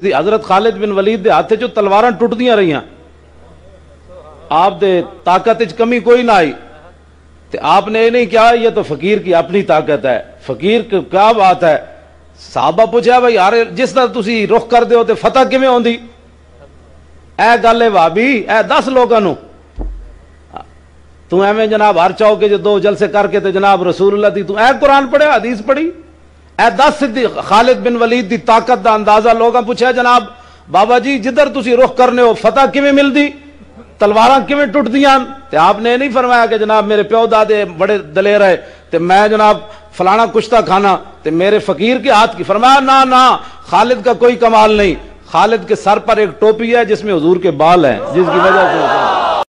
हज़रत खालिद बिन वलीद के हाथ चो तलवार टुट दया रही आप दे ताकत कमी कोई ना आई। तो आपने ये नहीं कहा यह तो फकीर की अपनी ताकत है। फकीर क्या बात है? साहबा पूछा भाई यार, जिस तरह तुम रुख कर दो तो फतह किमें आँगी ए गल है भाभी ए दस लोगों तू एवें जनाब हर चौके जो दो जलसे करके तो जनाब रसूल अल्लाह दी, तू ए कुरान पढ़िया हदीस पढ़ी? ਇਹ 10 ਸਿੱਧੀ ਖਾਲਿਦ ਬਿਨ ਵਲੀਦ ਦੀ ਤਾਕਤ ਦਾ ਅੰਦਾਜ਼ਾ ਲੋਕਾਂ ਪੁੱਛਿਆ ਜਨਾਬ ਬਾਬਾ ਜੀ ਜਿੱਧਰ ਤੁਸੀਂ ਰੁਖ ਕਰਨੇ ਹੋ ਫਤਹ ਕਿਵੇਂ ਮਿਲਦੀ ਤਲਵਾਰਾਂ ਕਿਵੇਂ ਟੁੱਟਦੀਆਂ ਤੇ ਆਪਨੇ ਇਹ ਨਹੀਂ ਫਰਮਾਇਆ ਕਿ ਜਨਾਬ ਮੇਰੇ ਪਿਓ ਦਾਦੇ ਬੜੇ ਦਲੇਰ ਹੈ ਤੇ ਮੈਂ ਜਨਾਬ फलाना कुश्ता खाना तो मेरे फकीर के हाथ की फरमाया ना ना खालिद का कोई कमाल नहीं खालिद के सर पर एक टोपी है जिसमें हजूर के बाल हैं जिसकी वजह से